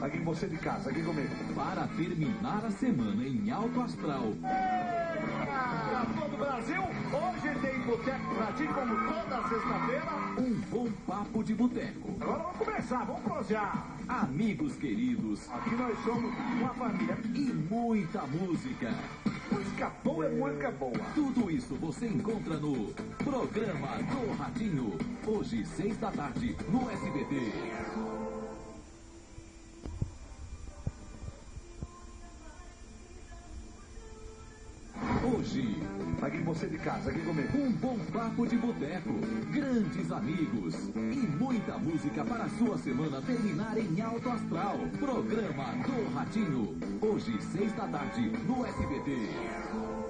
Aqui você de casa, aqui comigo. Para terminar a semana em alto astral. Pra todo o Brasil, hoje tem Boteco Ratinho como toda sexta-feira. Um bom papo de boteco. Agora vamos começar, vamos prosear. Amigos queridos Aqui nós somos uma família. e muita música. Música boa é música boa. Tudo isso você encontra no Programa do Ratinho. Hoje, seis da tarde, no SBT. Hoje, Aqui você de casa, aqui comigo. um bom papo de boteco, grandes amigos e muita música para a sua semana terminar em alto astral. Programa do Ratinho. Hoje, seis da tarde, no SBT.